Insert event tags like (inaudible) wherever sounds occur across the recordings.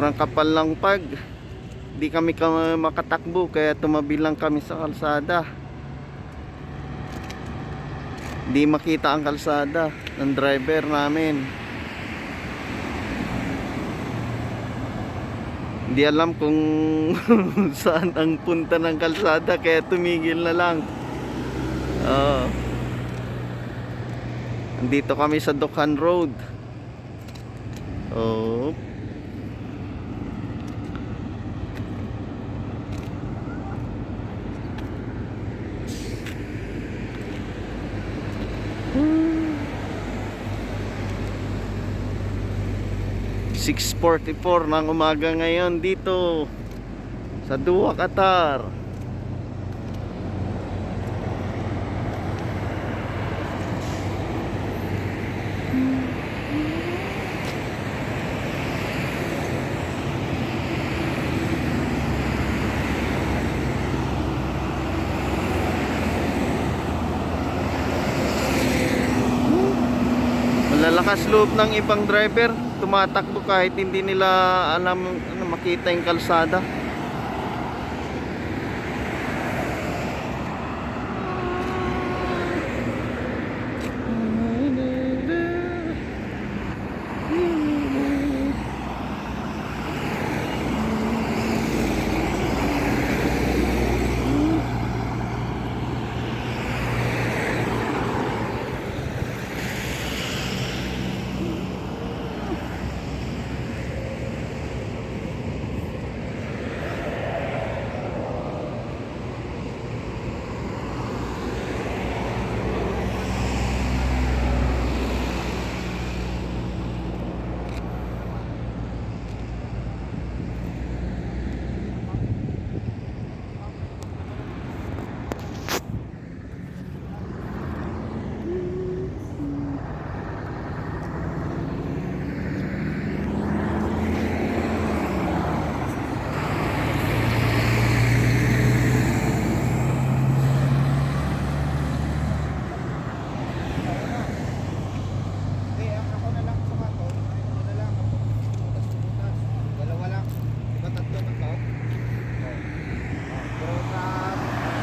sobrang kapal lang pag. Di kami makatakbo kaya tumabi lang kami sa kalsada. Di makita ang kalsada ng driver namin. Hindi alam kung (laughs) saan ang punta ng kalsada kaya tumigil na lang. Uh, dito kami sa Dokhan Road. Oh 6.44 ng umaga ngayon dito sa Dua, Qatar. Malalakas loob ng ibang driver. Tumatakbo kahit hindi nila alam ano, makita yung kalsada Hindi, ako na lang sa kato. Ano na lang. Butas butas. Dalawa lang. Di ba tatlo na to? Oo. Pero sa...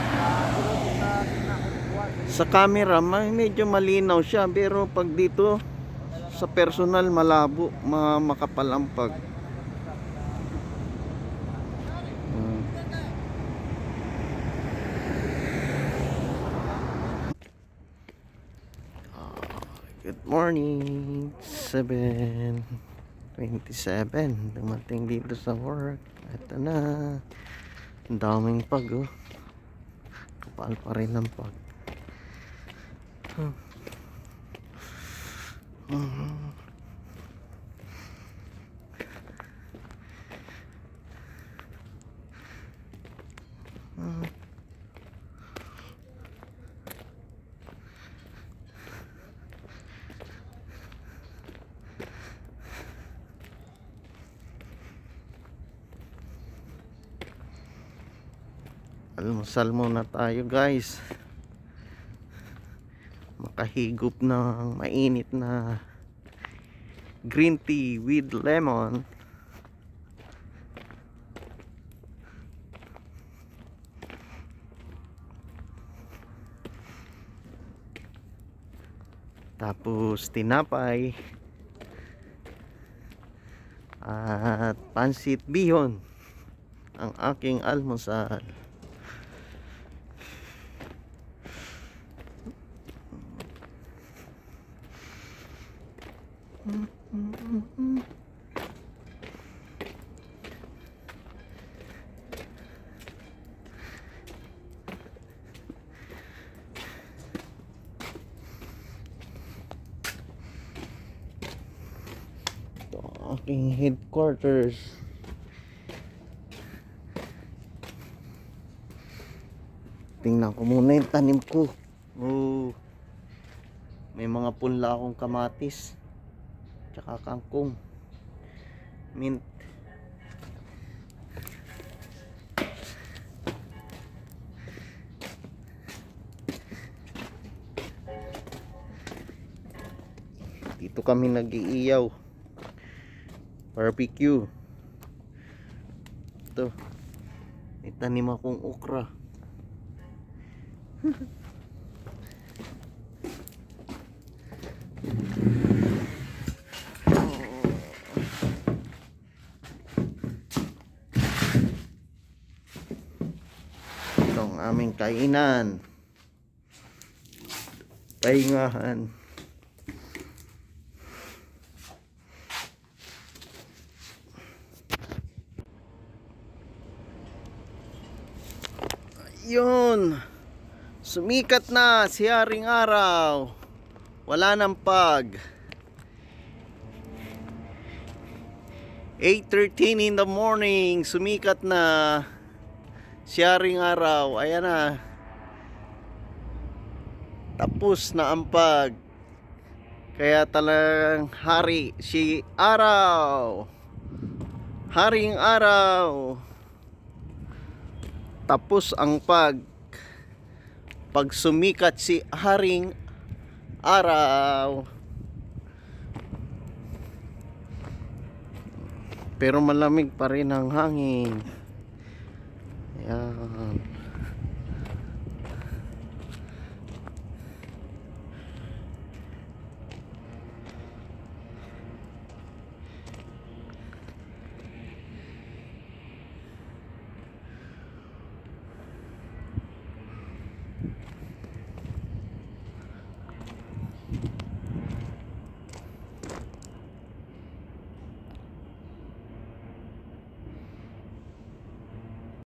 Sa... Siguro sa... Sa... sa camera medyo malinaw siya pero pag dito sa personal malabo ma makapalampag Hmm. Ah, Good morning. 7 27 dumating dito sa work. Ito na. Ang daming pag oh. Kapal pa rin ang pag Hmm. Mhm. Hmm. Almusal muna tayo guys makahigop ng mainit na green tea with lemon. Tapos tinapay. At pansit bihon ang aking almusal aking headquarters. Tingnan ko muna yung tanim ko. Oh. May mga punla akong kamatis tsaka kangkong. Mint. Dito kami nag-iiyaw. Barbecue. Ito. Itanim akong okra. (laughs) ang aming kainan. Pahingahan. Yun. Sumikat na si Haring Araw. Wala nang pag. 8.13 in the morning. Sumikat na si Haring Araw. Ayan na. Tapos na ang pag. Kaya talagang hari si Araw. Haring Araw tapos ang pag pag sumikat si Haring Araw pero malamig pa rin ang hangin 야.